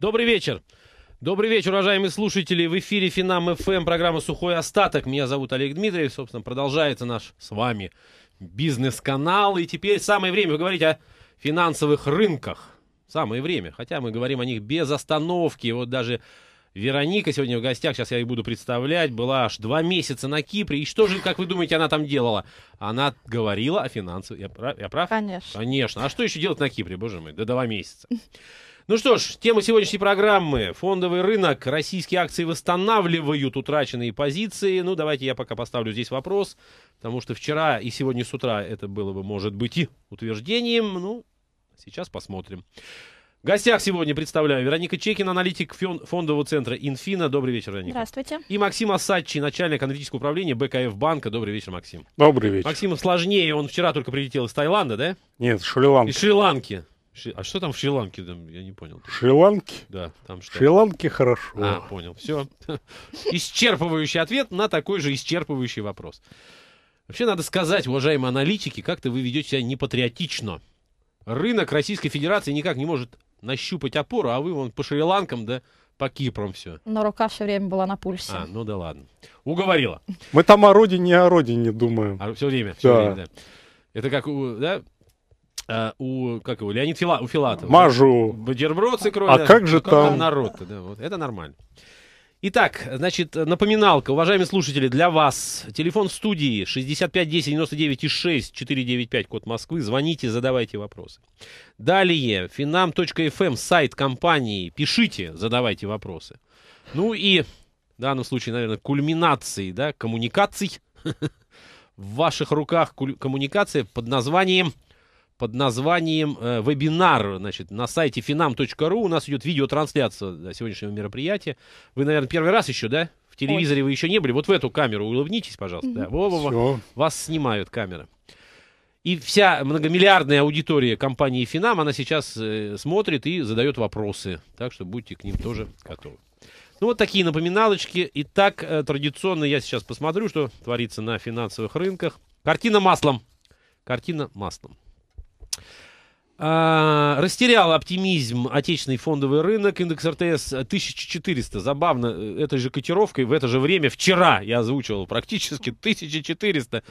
Добрый вечер. Добрый вечер, уважаемые слушатели. В эфире Финам ФМ, программа «Сухой остаток». Меня зовут Олег Дмитриев. Собственно, продолжается наш с вами бизнес-канал. И теперь самое время поговорить о финансовых рынках. Самое время. Хотя мы говорим о них без остановки. Вот даже Вероника сегодня в гостях, сейчас я их буду представлять, была аж два месяца на Кипре. И что же, как вы думаете, она там делала? Она говорила о финансовых... Я прав? Я прав? Конечно. Конечно. А что еще делать на Кипре, боже мой? До два месяца. Ну что ж, тема сегодняшней программы. Фондовый рынок. Российские акции восстанавливают утраченные позиции. Ну, давайте я пока поставлю здесь вопрос. Потому что вчера и сегодня с утра это было бы, может быть, и утверждением. Ну, сейчас посмотрим. В гостях сегодня представляю Вероника Чекина, аналитик фондового центра Инфина. Добрый вечер, Вероника. Здравствуйте. И Максим Асадчи, начальник аналитического управления БКФ банка. Добрый вечер, Максим. Добрый вечер. Максим сложнее, он вчера только прилетел из Таиланда, да? Нет, Шри-Ланки. Из Шри-Ланки. Шри... А что там в Шри-Ланке? Я не понял. Шри-Ланки? Да, там что? Шри-Ланки хорошо. А, понял. Все. Исчерпывающий ответ на такой же исчерпывающий вопрос. Вообще надо сказать, уважаемые аналитики, как-то вы ведете себя непатриотично. Рынок Российской Федерации никак не может нащупать опору, а вы вон по Шри-Ланкам, да, по Кипром все. Но рука все время была на пульсе. А, ну да ладно. Уговорила. Мы там о родине, о родине думаем. А, все время, все Да. время, да. Это как у, да, а, у, как его, Леонид Фила, у Филатова. Мажу. Бутерброд с икрой. А да. как же Ну, там? народ-то, да, вот, это нормально. Итак, значит, напоминалка, уважаемые слушатели, для вас. Телефон в студии 65 10 99 6 495, код Москвы. Звоните, задавайте вопросы. Далее, finam.fm, сайт компании. Пишите, задавайте вопросы. Ну и, в данном случае, наверное, кульминации, да, коммуникаций. В ваших руках коммуникация под названием под названием э, вебинар, значит, на сайте finam.ru у нас идет видеотрансляция сегодняшнего мероприятия. Вы, наверное, первый раз еще, да? В телевизоре вы еще не были. Вот в эту камеру улыбнитесь, пожалуйста. Да. Во-во-во. Все. Вас снимают камеры. И вся многомиллиардная аудитория компании Финам, она сейчас э, смотрит и задает вопросы. Так что будьте к ним тоже готовы. Ну, вот такие напоминалочки. Итак, э, традиционно я сейчас посмотрю, что творится на финансовых рынках. Картина маслом. Картина маслом. А, растерял оптимизм отечественный фондовый рынок, индекс РТС 1400. Забавно, э, этой же котировкой в это же время вчера я озвучивал практически 1400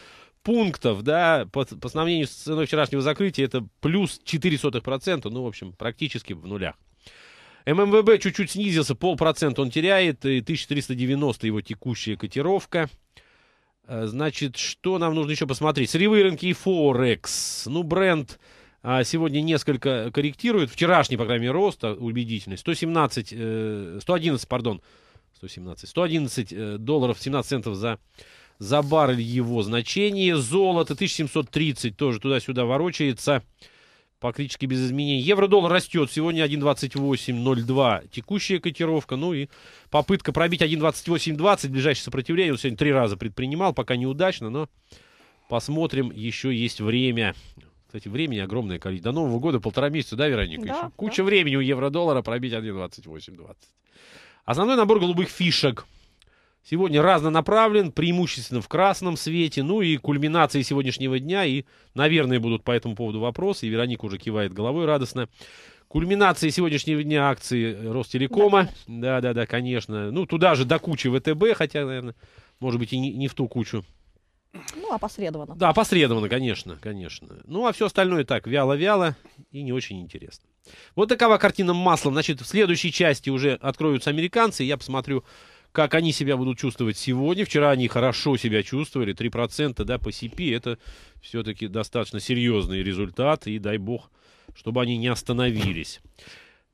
пунктов, да, по, по сравнению с ценой вчерашнего закрытия это плюс 0,04%, ну, в общем, практически в нулях. ММВБ чуть-чуть снизился, полпроцента он теряет, и 1390 его текущая котировка. Э, Значит, что нам нужно еще посмотреть? Сырьевые рынки и Форекс. Ну, бренд а, сегодня несколько корректирует. Вчерашний, по крайней мере, рост а, убедительный. 117, э, 111, пардон, 117, 111 э, долларов 17 центов за, за баррель его значение. Золото 1730 тоже туда-сюда ворочается. Практически без изменений. Евро-доллар растет. Сегодня 1.2802 текущая котировка. Ну и попытка пробить 1.2820. Ближайшее сопротивление. Он сегодня три раза предпринимал. Пока неудачно, но посмотрим. Еще есть время. Кстати, времени огромное количество. До Нового года полтора месяца, да, Вероника? Да, еще? да. Куча времени у евро-доллара пробить 1.2820. Основной набор голубых фишек. Сегодня разнонаправлен, преимущественно в красном свете. Ну и кульминации сегодняшнего дня. И, наверное, будут по этому поводу вопросы. И Вероника уже кивает головой радостно. Кульминации сегодняшнего дня акции Ростелекома. Да, да, да, конечно. Ну, туда же до кучи ВТБ, хотя, наверное, может быть, и не, не в ту кучу. Ну, опосредованно. Да, опосредованно, конечно, конечно. Ну, а все остальное так, вяло-вяло и не очень интересно. Вот такова картина маслом. Значит, в следующей части уже откроются американцы. и Я посмотрю, как они себя будут чувствовать сегодня. Вчера они хорошо себя чувствовали. 3% да, по CP это все-таки достаточно серьезный результат. И дай бог, чтобы они не остановились.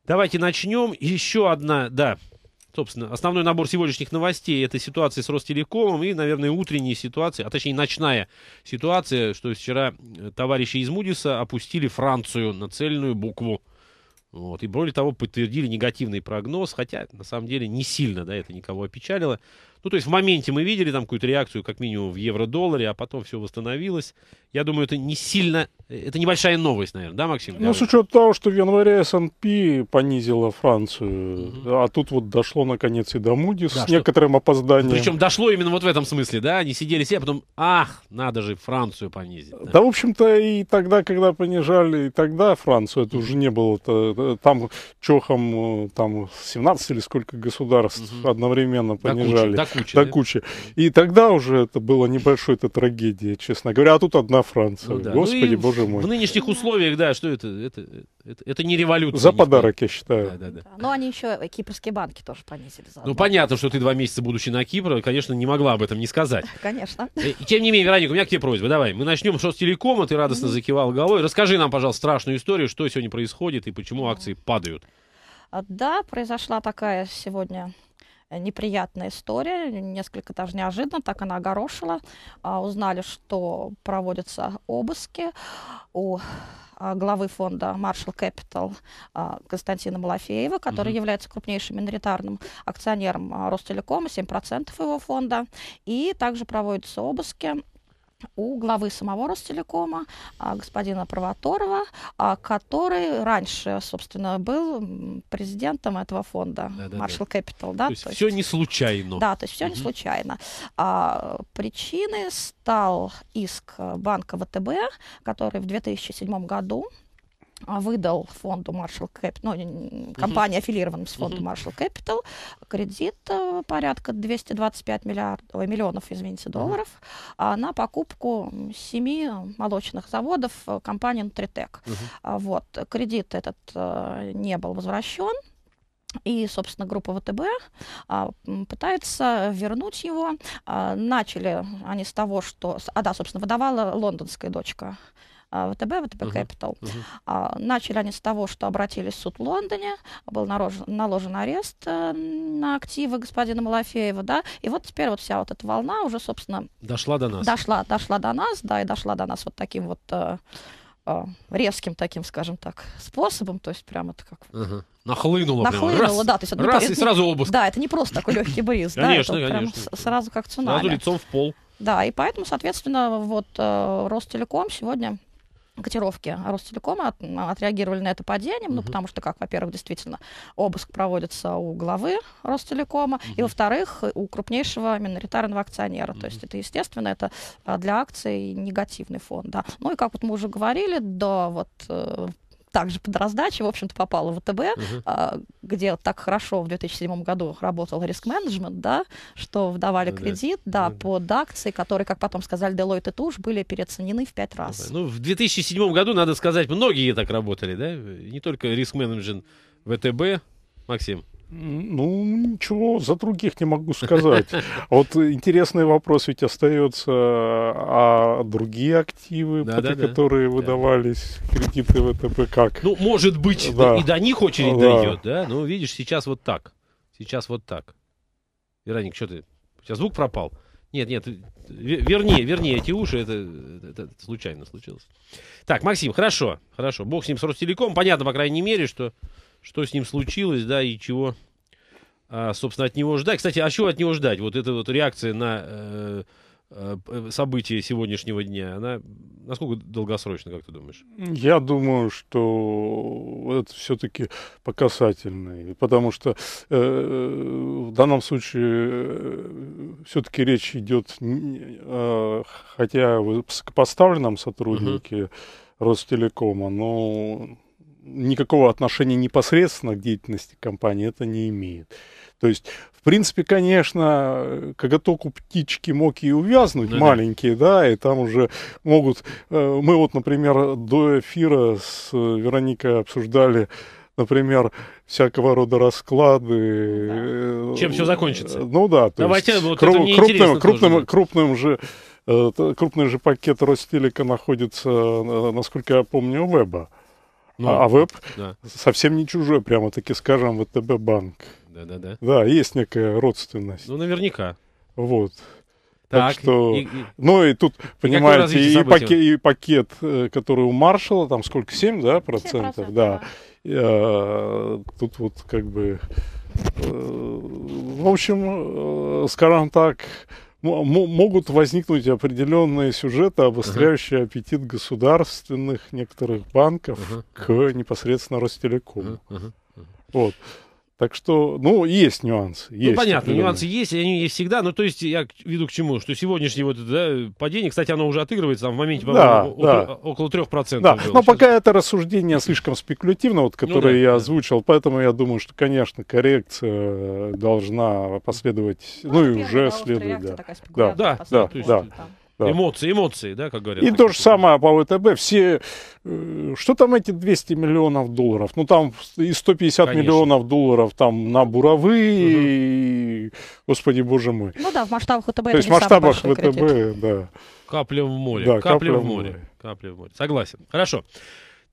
Давайте начнем. Еще одна, да, собственно, основной набор сегодняшних новостей это ситуация с Ростелекомом и, наверное, утренняя ситуация, а точнее ночная ситуация, что вчера товарищи из Мудиса опустили Францию на цельную букву. Вот, и более того, подтвердили негативный прогноз, хотя на самом деле не сильно, да, это никого опечалило. Ну, то есть в моменте мы видели там какую-то реакцию, как минимум, в евро-долларе, а потом все восстановилось. Я думаю, это не сильно... Это небольшая новость, наверное, да, Максим? Ну, с учетом того, что в январе S&P понизила Францию, а тут вот дошло наконец и до Муди Да, с что- некоторым опозданием. Причем дошло именно вот в этом смысле, да? Они сидели все, а потом, ах, надо же Францию понизить. да. Да, в общем-то, и тогда, когда понижали, и тогда Францию, это уже не было, -то, там чохом, э, там 17 или сколько государств Мгм. одновременно До кучи, понижали. до кучи, до да? кучи. И тогда уже это было небольшой это трагедия, честно говоря. А тут одна Франция. Ну да. Господи, Ну боже мой. В нынешних условиях, да, что это? Это, это, это не революция. За подарок, я считаю. Да, да, да. Но они еще кипрские банки тоже понизили. заодно. Ну, понятно, что ты два месяца, будучи на Кипре, конечно, не могла об этом не сказать. Конечно. Э, И тем не менее, Вероника, у меня к тебе просьба. Давай, мы начнем с Ростелекома. Ты радостно закивал головой. Расскажи нам, пожалуйста, страшную историю, что сегодня происходит и почему акции падают. А, Да, произошла такая сегодня неприятная история, несколько даже неожиданно, так она огорошила. А, Узнали, что проводятся обыски у а, главы фонда Marshall Capital а, Константина Малафеева, который Мгм. является крупнейшим миноритарным акционером Ростелекома, 7% его фонда. И также проводятся обыски у главы самого Ростелекома, а, господина Провоторова, а, который раньше, собственно, был президентом этого фонда, Да-да-да. Marshall Capital, да? то есть то все есть- не случайно. да, то есть все не Мгм. случайно. А, причиной стал иск э, банка ВТБ, который в 2007 году выдал фонду Marshall Capital, ну, компания, аффилированная с фондом. Marshall Capital, кредит э, порядка 225 миллиард, ой, миллионов, извините, долларов а, на покупку семи молочных заводов э, компании Nutritec. А, Вот, кредит этот э, не был возвращен, и, собственно, группа ВТБ а, пытается вернуть его. А, начали они с того, что... А, да, собственно, выдавала лондонская дочка а, ВТБ, ВТБ Мгм. Capital. Мгм. А, начали они с того, что обратились в суд в Лондоне, был нарож- наложен арест э, на активы господина Малафеева, да, и вот теперь вот вся вот эта волна уже, собственно, Дошла до нас. дошла, дошла до нас, да, и дошла до нас вот таким вот э, э, резким таким, скажем так, способом, то есть прямо это как Ага. Нахлынуло, прямо. нахлынуло, Раз, да, то есть это раз про- и это сразу обыск. Да, это не просто такой легкий бриз, да, это прям сразу как цунами. Сразу лицом в пол. Да, и поэтому, соответственно, вот Ростелеком сегодня котировки Ростелекома от- отреагировали на это падением, ну, Мгм. потому что, как, во-первых, действительно, обыск проводится у главы Ростелекома, и, Мгм. во-вторых, у крупнейшего миноритарного акционера. То есть это, естественно, это а, для акций негативный фонд, да. Ну и, как вот мы уже говорили, до вот э, также под раздачи, в общем-то, попало в ВТБ, Мгм. а, где так хорошо в 2007 году работал риск-менеджмент, да, что выдавали Ну кредит, да, Ну да. под акции, которые, как потом сказали Deloitte и Туш, были переоценены в пять раз. Ну, в 2007 году, надо сказать, многие так работали, да? Не только риск-менеджер ВТБ. Максим. Ну, ничего, за других не могу сказать. Вот интересный вопрос ведь остается, а другие активы, Да, да, да. которые выдавались кредиты ВТБ, как? Ну, может быть, Да. и до них очередь Да. дойдет, да? Ну, видишь, сейчас вот так. Сейчас вот так. Вероник, что ты? Сейчас звук пропал. Нет, нет, ве- верни, верни эти уши, это, это- это случайно случилось. Так, Максим, хорошо, хорошо. Бог с ним с Ростелеком. Понятно, по крайней мере, что, что с ним случилось, да, и чего, а, собственно, от него ждать. Кстати, а чего от него ждать? Вот эта вот реакция на э, э, п- события сегодняшнего дня, она насколько долгосрочно, как ты думаешь? Я думаю, что это все-таки показательный, потому что э, в данном случае все-таки речь идет, э, хотя о высокопоставленном сотруднике Ростелекома, но никакого отношения непосредственно к деятельности компании это не имеет. То есть, в принципе, конечно, коготок у птички мог и увязнуть, Ну да. маленькие, да, и там уже могут... э, Мы вот, например, до эфира с Вероникой обсуждали, например, всякого рода расклады. э, Чем всё закончится? Ну да. то Давайте, есть вот кру- крупным, крупным, тоже, да. крупным же э, крупный же пакет Ростелека находится, насколько я помню, у Веба. Ну, а, а Веб да, совсем не чужой, прямо таки скажем, ВТБ банк. да, да, да. Да, есть некая родственность. Ну, наверняка. Вот. Так что- и- и- Ну и тут, понимаете, развитие и, пакет, и пакет, э, который у Маршала, там сколько, 7, да, процентов, 7%, да. И, э, тут вот как бы э, в общем, э, скажем так, могут возникнуть определенные сюжеты, обостряющие ага. аппетит государственных некоторых банков ага. к непосредственно Ростелекому. Ага. Вот. Так что, ну, есть нюансы. Ну, есть ну, понятно, нюансы есть, и они есть всегда. Ну, то есть, я веду к чему? Что сегодняшнее вот, да, падение, кстати, оно уже отыгрывается там в моменте, да, около, да. около 3%. Да, было. но Сейчас... пока это рассуждение слишком спекулятивно, вот, которое ну, да, я да. озвучил, поэтому я думаю, что, конечно, коррекция должна последовать, ну, ну и уже следует. Да, да, да, да, да. Эмоции, эмоции, да, как говорят. И то же самое по ВТБ. Все, э, что там эти 200 миллионов долларов? Ну, там и 150 Конечно. миллионов долларов там на буровые, угу. и, господи, боже мой. Ну да, в масштабах ВТБ То есть в масштабах ВТБ, кредит. да. Капля в море. Да, капля, капля в море. море. Капля в море. Согласен. Хорошо.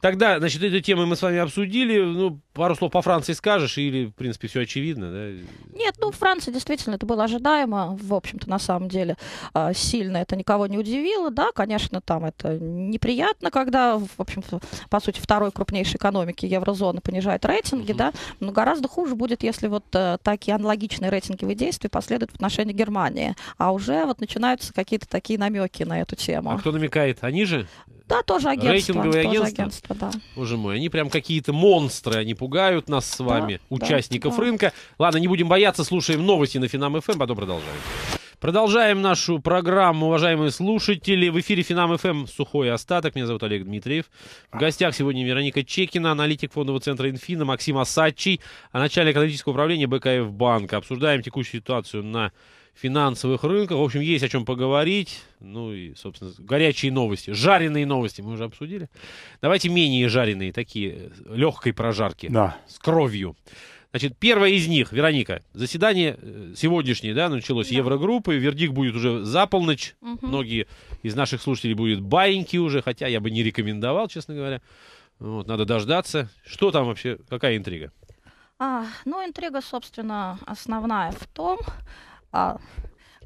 Тогда, значит, эту тему мы с вами обсудили. Ну, пару слов по Франции скажешь, или, в принципе, все очевидно, да? Нет, ну, Франция действительно, это было ожидаемо, в общем-то, на самом деле, а, сильно это никого не удивило, да, конечно, там это неприятно, когда, в общем по сути, второй крупнейшей экономики еврозоны понижает рейтинги, uh-huh. да, но гораздо хуже будет, если вот э, такие аналогичные рейтинговые действия последуют в отношении Германии, а уже вот начинаются какие-то такие намеки на эту тему. А кто намекает? Они же? Да, тоже агентство. Рейтинговые тоже агентства? агентство да. Боже мой, они прям какие-то монстры, они пугают нас с вами, да, участников да, рынка. Ладно, не будем бояться, слушаем новости на Финам ФМ, потом продолжаем. Продолжаем нашу программу, уважаемые слушатели. В эфире Финам ФМ «Сухой остаток». Меня зовут Олег Дмитриев. В гостях сегодня Вероника Чекина, аналитик фондового центра «Инфина», Максим Осадчий, начальник аналитического управления БКФ Банка. Обсуждаем текущую ситуацию на финансовых рынках. В общем, есть о чем поговорить. Ну и, собственно, горячие новости. Жареные новости мы уже обсудили. Давайте менее жареные, такие легкой прожарки. Да. С кровью. Значит, первая из них, Вероника, заседание э, сегодняшнее, да, началось да. Еврогруппы, вердикт будет уже за полночь. Угу. Многие из наших слушателей будут баиньки уже, хотя я бы не рекомендовал, честно говоря. Вот, надо дождаться. Что там вообще, какая интрига? А, ну, интрига, собственно, основная в том,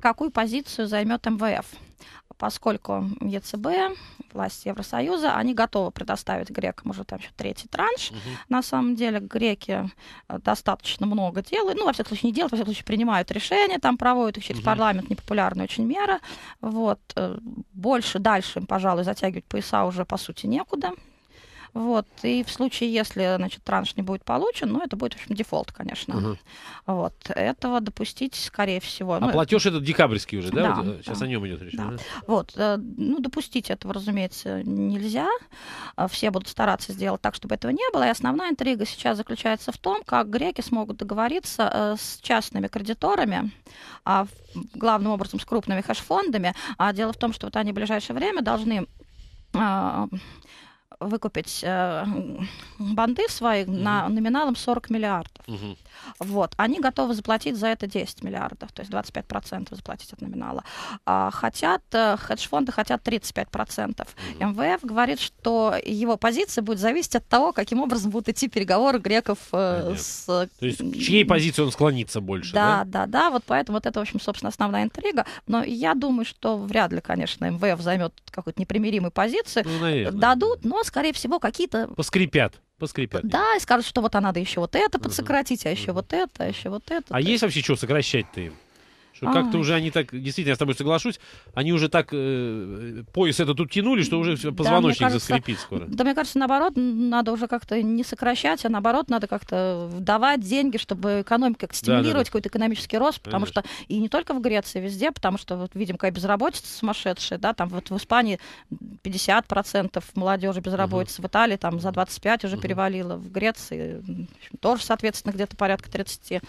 какую позицию займет МВФ. Поскольку ЕЦБ, власти Евросоюза, они готовы предоставить грекам уже там еще третий транш. Угу. На самом деле греки э, достаточно много делают, ну, во всяком случае, не делают, во всяком случае, принимают решения, там проводят их через угу. парламент, непопулярная очень мера. Вот. Э, больше, дальше им, пожалуй, затягивать пояса уже, по сути, некуда. Вот. И в случае, если значит, транш не будет получен, ну, это будет, в общем, дефолт, конечно. Угу. Вот. Этого допустить, скорее всего. А ну, платеж этот декабрьский уже, да? да вот, сейчас да, о нем идет речь. Да. Да? Вот. Э, ну, допустить этого, разумеется, нельзя. Э, все будут стараться сделать так, чтобы этого не было. И основная интрига сейчас заключается в том, как греки смогут договориться э, с частными кредиторами, а главным образом с крупными хэш-фондами. А дело в том, что вот они в ближайшее время должны выкупить э, банды свои угу. на номиналом 40 миллиардов. Угу. Вот. Они готовы заплатить за это 10 миллиардов, то есть 25% заплатить от номинала. А хотят, э, хедж-фонды хотят 35%. Угу. МВФ говорит, что его позиция будет зависеть от того, каким образом будут идти переговоры греков э, с... То есть к чьей позиции он склонится больше, да? Да, да, да. Вот поэтому вот это, в общем, собственно, основная интрига. Но я думаю, что вряд ли, конечно, МВФ займет какую-то непримиримую позицию. Ну, наверное. Дадут, но скорее всего, какие-то... Поскрипят. Поскрипят. Да, и скажут, что вот а надо еще вот это подсократить, а еще вот это, а еще вот это. А есть вообще что сокращать-то им? Что как-то уже они так, действительно, я с тобой соглашусь, они уже так э, пояс это тут тянули, что уже позвоночник да, кажется, заскрипит скоро. Да, мне кажется, наоборот, надо уже как-то не сокращать, а наоборот, надо как-то давать деньги, чтобы экономику как стимулировать, да, да, да. какой-то экономический рост, потому Конечно. что и не только в Греции, везде, потому что вот видим, какая безработица сумасшедшая, да, там вот в Испании 50% молодежи безработицы, угу. в Италии там за 25 уже угу. перевалило, в Греции тоже, соответственно, где-то порядка 30.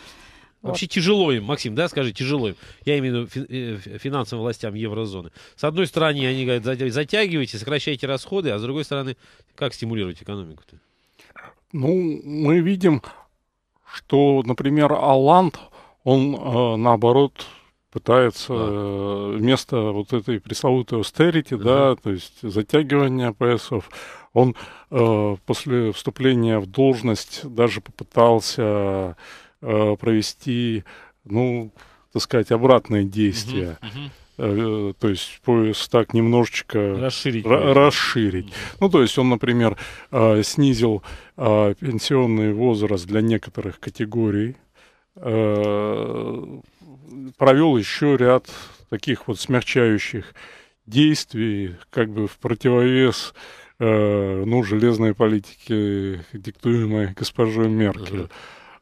Вообще вот. тяжело им, Максим, да, скажи, тяжело им. Я имею в виду э, финансовым властям еврозоны. С одной стороны, они говорят, затягивайте, сокращайте расходы, а с другой стороны, как стимулировать экономику-то? Ну, мы видим, что, например, Алланд, он, э, наоборот, пытается да. э, вместо вот этой пресловутой austerity, uh-huh. да, то есть затягивания поясов, он э, после вступления в должность даже попытался провести, ну, так сказать, обратные действия. Uh-huh, То есть пояс так немножечко расширить. Ра- расширить. Ну, то есть он, например, э, снизил пенсионный возраст для некоторых категорий э, провел еще ряд таких вот смягчающих действий, как бы в противовес э, ну, железной политике, диктуемой госпожой Меркель. Uh-huh.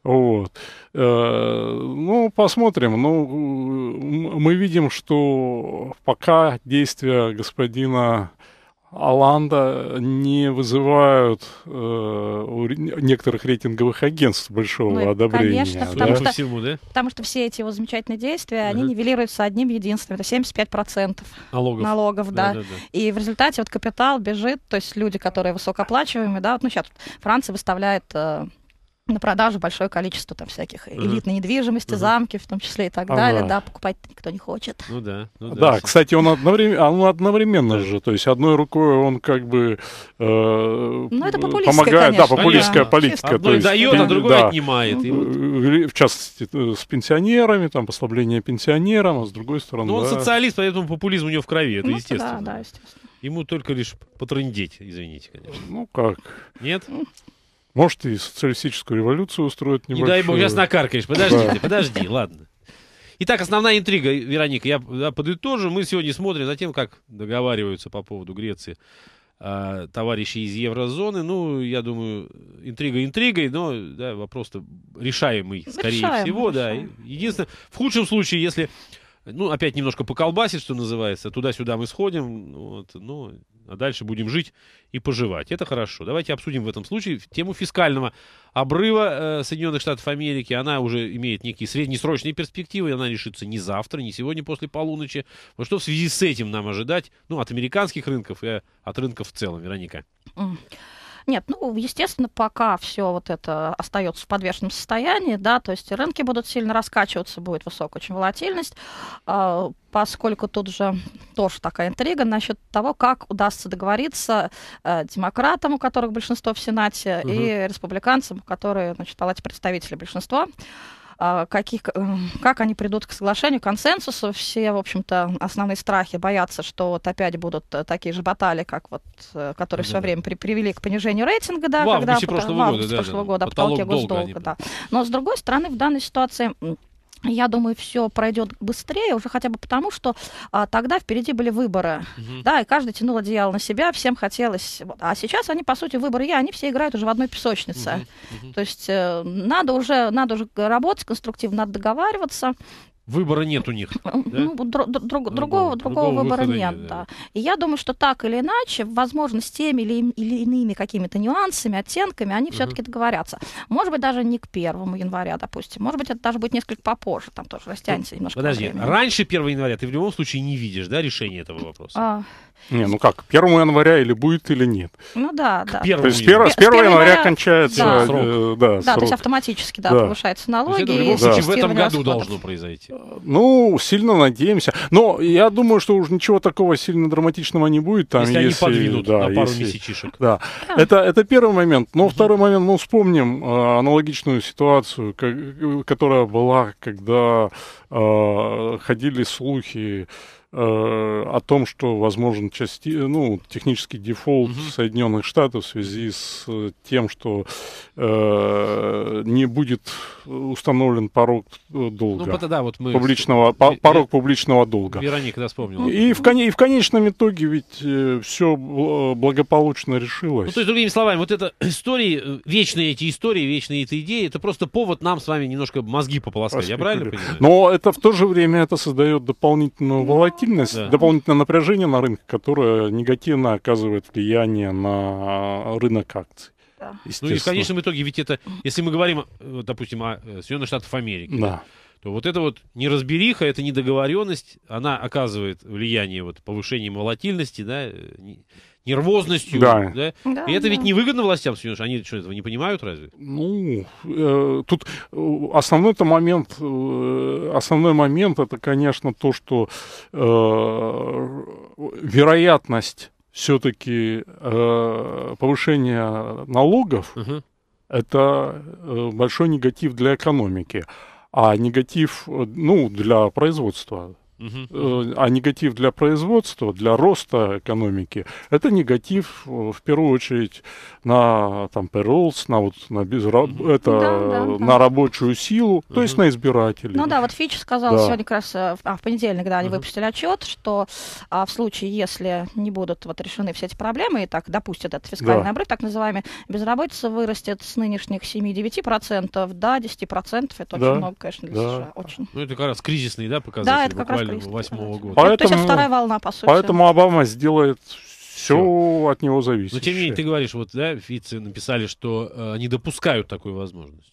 Вот. Э, ну, посмотрим. Ну, мы видим, что пока действия господина Аланда не вызывают э, у некоторых рейтинговых агентств большого ну, одобрения. Конечно, да? потому, что, всему, да? потому что все эти его замечательные действия, uh-huh. они нивелируются одним единственным, это 75% налогов, налогов да. Да, да, да. И в результате вот капитал бежит, то есть люди, которые высокооплачиваемые, да, вот, ну сейчас Франция выставляет э, на продажу большое количество там всяких uh-huh. элитной недвижимости, uh-huh. замки в том числе и так ага. далее, да, покупать никто не хочет. Ну да. Ну, да, да кстати, он одновременно, он одновременно же, то есть одной рукой он как бы э, ну, это помогает, конечно. да, популистская Понятно. политика. Одной то есть, дает, а другой да, отнимает. В частности, э, с пенсионерами, там, послабление пенсионерам, а с другой стороны... Ну, он да. социалист, поэтому популизм у него в крови, это ну, естественно. Да, да, естественно. Ему только лишь потрындеть, извините, конечно. Ну как? Нет? Может, и социалистическую революцию устроить небольшую. Не дай бог, сейчас накаркаешь. Подождите, подожди, ладно. Итак, основная интрига, Вероника, я, я подытожу. Мы сегодня смотрим за тем, как договариваются по поводу Греции э, товарищи из еврозоны. Ну, я думаю, интрига интригой, но да, вопрос-то решаемый, скорее решаем, всего. Решаем. Да. Единственное, в худшем случае, если ну, опять немножко поколбасит, что называется, туда-сюда мы сходим, вот, ну, а дальше будем жить и поживать. Это хорошо. Давайте обсудим в этом случае тему фискального обрыва э, Соединенных Штатов Америки. Она уже имеет некие среднесрочные перспективы, она решится не завтра, не сегодня после полуночи. Вот что в связи с этим нам ожидать, ну, от американских рынков и от рынков в целом, Вероника? Нет, ну, естественно, пока все вот это остается в подвешенном состоянии, да, то есть рынки будут сильно раскачиваться, будет высокая очень волатильность, э, поскольку тут же тоже такая интрига насчет того, как удастся договориться э, демократам, у которых большинство в Сенате, угу. и республиканцам, которые, значит, палате представителей большинства. А, каких, э, как они придут к соглашению, консенсусу. Все, в общем-то, основные страхи боятся, что вот опять будут э, такие же баталии, как вот, э, которые да, все да. время при, привели к понижению рейтинга, да, в когда прошлого года, да, прошлого да, года, потолке госдолга, да. Но с другой стороны, в данной ситуации я думаю, все пройдет быстрее, уже хотя бы потому, что а, тогда впереди были выборы, угу. да, и каждый тянул одеяло на себя, всем хотелось. А сейчас они, по сути, выборы я, они все играют уже в одной песочнице. Угу. Угу. То есть э, надо уже, надо уже работать конструктивно, надо договариваться. Выбора нет у них. Да? Ну, друг, друг, другого, другого, другого выбора нет. нет да. И я думаю, что так или иначе, возможно, с теми или, или иными какими-то нюансами, оттенками, они uh-huh. все-таки договорятся. Может быть, даже не к первому января, допустим. Может быть, это даже будет несколько попозже, там тоже растянется немножко. Подожди, раньше 1 января ты в любом случае не видишь, да, решение этого вопроса? А... Не, ну как, 1 января или будет, или нет. Ну да, да. То есть 1, с 1 января, января кончается да. срок. Э, да, да срок. то есть автоматически да, да. повышаются налоги. Это в любом случае да. в этом году должно произойти. Ну, сильно надеемся. Но я думаю, что уже ничего такого сильно драматичного не будет. Там, если, если они подвинут да, на пару если, месячишек. Да. да. Это, это первый момент. Но второй момент, ну, вспомним э, аналогичную ситуацию, как, которая была, когда э, ходили слухи Э, о том, что возможен части, ну, технический дефолт угу. Соединенных Штатов в связи с э, тем, что э, не будет установлен порог э, долга. Ну, да, вот мы... публичного, по, порог публичного долга. Вероника, да, вспомнила. И в, и в конечном итоге ведь э, все благополучно решилось. Ну, то есть, другими словами, вот эта история, вечные эти истории, вечные эти идеи, это просто повод нам с вами немножко мозги пополоскать. Я правильно понимаю? Но это в то же время это создает дополнительную волатильность волатильность, да. дополнительное напряжение на рынке, которое негативно оказывает влияние на рынок акций. Да. Ну и в конечном итоге, ведь это, если мы говорим, допустим, о э, Соединенных Штатах Америки, да. то вот это вот неразбериха, это недоговоренность, она оказывает влияние вот повышением волатильности, да, нервозностью. Да. Да? Да, и это да. ведь невыгодно властям Соединенных Они что, этого не понимают разве? Ну, э, тут э, основной-то момент, э, основной момент это, конечно, то, что э, вероятность все-таки э, повышения налогов uh-huh. это э, большой негатив для экономики, а негатив, э, ну, для производства Э, А негатив для производства, для роста экономики, это негатив э, в первую очередь на там payrolls, на вот на безра- Мгм. это Да, да, на да. рабочую силу, то есть на избирателей. Ну да, вот Фич сказал Да. сегодня как раз, э, в- а, в понедельник, да, они Мгм. выпустили отчет, что а, в случае, если не будут вот решены все эти проблемы, и так допустят этот фискальный Да. обрыв, так называемый, безработица вырастет с нынешних 7-9% до 10%. Это Да, очень много, конечно, для да. США. Очень. Ну, это как раз кризисный, да, показатель Да, это как раз кризисный восьмого года. По- То есть это Поэтому- вторая волна, по сути. Поэтому Обама сделает все от него зависит. Но тем не менее, ты говоришь, вот, да, вице написали, что э, они допускают такую возможность.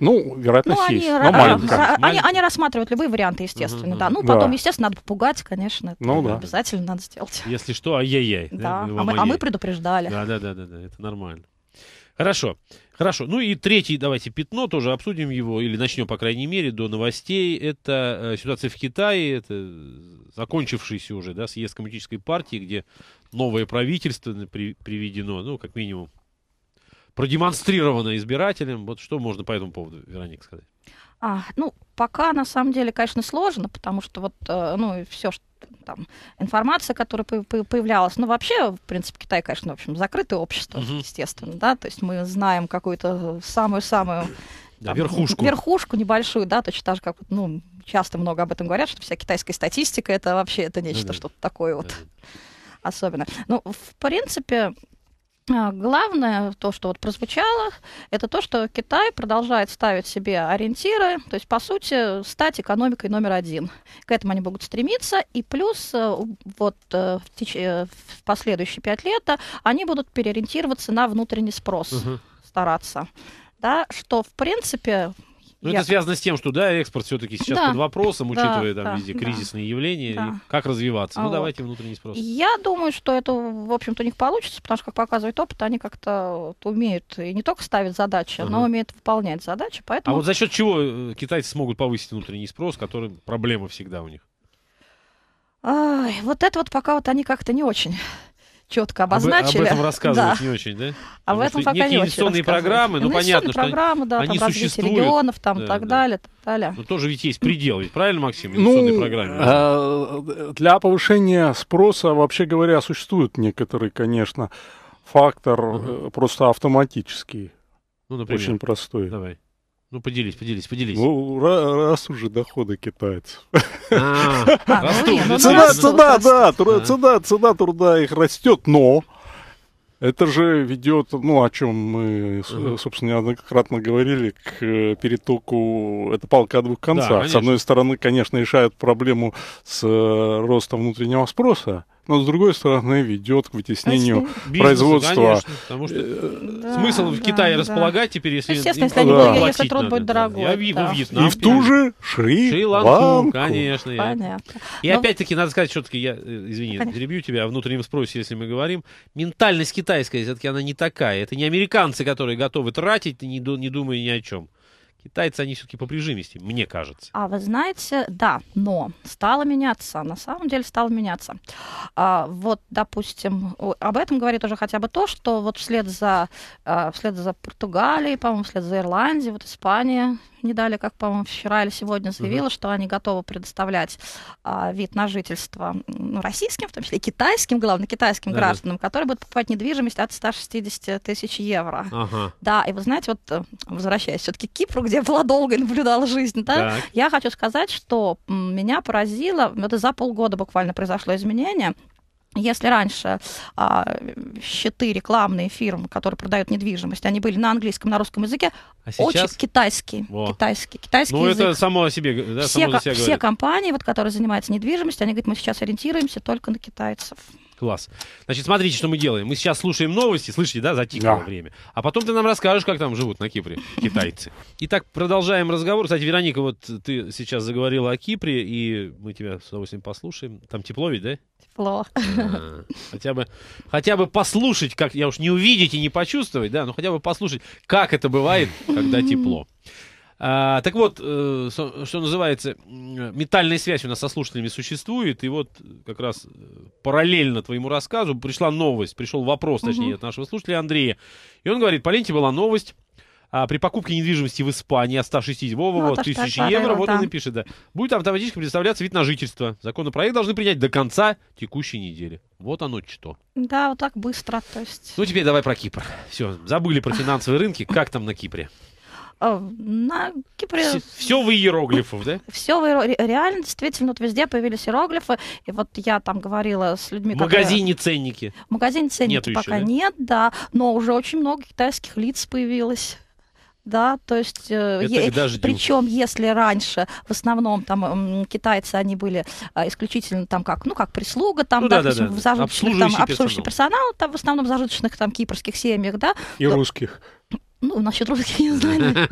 Ну, вероятность Ну, они, есть, но маленькая. они, они рассматривают любые варианты, естественно, Мгм, да. Ну, потом, Да. естественно, надо попугать, конечно. Это Ну да. Обязательно надо сделать. Если что, ай-яй-яй. Да. вам А мы, а мы предупреждали. Да, да, да, да, да, это нормально. Хорошо, хорошо. Ну и третий, давайте пятно, тоже обсудим его, или начнем, по крайней мере, до новостей. Это э, ситуация в Китае, это закончившийся уже, да, съезд коммунистической партии, где новое правительство при- приведено, ну, как минимум, продемонстрировано избирателям. Вот что можно по этому поводу, Вероника, сказать? А, ну, пока на самом деле, конечно, сложно, потому что вот, э, ну, все, что там, информация, которая по- по- появлялась, ну, вообще, в принципе, Китай, конечно, в общем, закрытое общество, Мгм. естественно, да, то есть мы знаем какую-то самую-самую Да, там, верхушку. верхушку небольшую, да, точно так же, как, ну, часто много об этом говорят, что вся китайская статистика, это вообще, это нечто, Да-да. что-то такое вот Да. особенно. Ну, в принципе, главное, то, что вот прозвучало, это то, что Китай продолжает ставить себе ориентиры, то есть, по сути, стать экономикой номер один. К этому они могут стремиться, и плюс э, вот э, в, теч- э, в последующие пять лет а, они будут переориентироваться на внутренний спрос, Мгм. стараться. Да, что, в принципе... Ну, я- это связано с тем, что, да, экспорт все-таки сейчас Да. под вопросом, Да, учитывая там да, везде да. кризисные явления, Да. как развиваться. Ну, А давайте внутренний спрос. Я думаю, что это, в общем-то, у них получится, потому что, как показывает опыт, они как-то вот умеют и не только ставить задачи, но Ага. умеют выполнять задачи. А Поэтому вот за счет чего э, китайцы смогут повысить внутренний спрос, который проблема всегда у них? Ай, вот это вот пока вот они как-то не очень четко Об, об обозначили. этом рассказывать Да. не очень, да? А в этом пока не некие очень инвестиционные программы, ну, Инвестиционные понятно, что программы, да, они там существуют. регионов, там Да, так да. далее, так далее. Ну, тоже ведь есть предел, ведь правильно, Максим, инвестиционной Ну, программе? э, для повышения спроса, вообще говоря, существует некоторый, конечно, фактор э, просто автоматический, ну, например, очень простой. давай. Ну, поделись, поделись, поделись. Ну, ра- раз уже доходы китайцев. А, А, ну, ну, Цена, цена, да, Да. цена, цена труда их растет, но это же ведет, ну, о чем мы, собственно, неоднократно говорили, к э, перетоку, это палка о двух концах. с одной стороны, конечно, решает проблему с э, ростом внутреннего спроса, но с другой стороны, ведет к вытеснению бизнеса, производства. конечно, потому что э, Да, смысл в да, Китае да. располагать теперь, если Естественно, если они будут- платить если труд будет да. дорогой, Я ви- да. Вьетнам И в ту же Шри-Ланку, Шри-Ланку. конечно. я- Понятно. И Ну, опять-таки, надо сказать, все-таки, я, э, извини, Конечно. перебью тебя, о внутреннем спросе, если мы говорим, ментальность китайская, все-таки она не такая. Это не американцы, которые готовы тратить, не, не думая ни о чем. Китайцы, они все-таки по прижимисти, мне кажется. А вы знаете, да, но стало меняться, на самом деле стало меняться. А, вот, допустим, об этом говорит уже хотя бы то, что вот вслед за, а, вслед за Португалией, по-моему, вслед за Ирландией, вот Испания не дали, как, по-моему, вчера или сегодня заявила, что они готовы предоставлять а, вид на жительство ну, российским, в том числе и китайским, главное, китайским Да-да. гражданам, которые будут покупать недвижимость от 160 тысяч евро. Ага. Да, и вы знаете, вот э, возвращаясь все-таки к Кипру, где я была долго и наблюдала жизнь, да, Так. я хочу сказать, что меня поразило, это за полгода буквально произошло изменение. Если раньше а, счеты рекламные фирм, которые продают недвижимость, они были на английском, на русском языке, А сейчас? очень китайский, Во. китайский, китайский Ну, язык. это само о себе, да, все, само за себя все говорит. компании, вот, которые занимаются недвижимостью, они говорят, мы сейчас ориентируемся только на китайцев. Класс. Значит, смотрите, что мы делаем. Мы сейчас слушаем новости, слышите, да, затихло Да. время. А потом ты нам расскажешь, как там живут на Кипре китайцы. Итак, продолжаем разговор. Кстати, Вероника, вот ты сейчас заговорила о Кипре, и мы тебя с удовольствием послушаем. Там тепло ведь, да? Тепло. А, Хотя бы, хотя бы послушать, как я уж не увидеть и не почувствовать, да, но хотя бы послушать, как это бывает, когда тепло. А, так вот, э, что называется, м, ментальная связь у нас со слушателями существует, и вот как раз э, параллельно твоему рассказу пришла новость, пришел вопрос, точнее, Мгм. от нашего слушателя Андрея, и он говорит, по ленте была новость а при покупке недвижимости в Испании от 160 во, во, Ну, тысяч евро, вот да. он и пишет, да. Будет автоматически предоставляться вид на жительство. Законопроект должны принять до конца текущей недели. Вот оно что. Да, вот так быстро. То есть Ну, теперь давай про Кипр. Все, забыли про финансовые рынки. Как там на Кипре? Э, на Кипре Все в иероглифов, да? все реально, действительно, вот везде появились иероглифы. И вот я там говорила с людьми, В которые- магазине ценники. В магазине ценники Нету пока да? нет, да, но уже очень много китайских лиц появилось. Да, то есть, э, дождю. причем если раньше в основном там м, китайцы они были а, исключительно там как, ну как прислуга там, Ну да, да, да, в зажиточных там Обслуживающий обслуживающий персонал, там в основном в зажиточных там кипрских семьях, да, И русских. Ну насчет русских не знаю,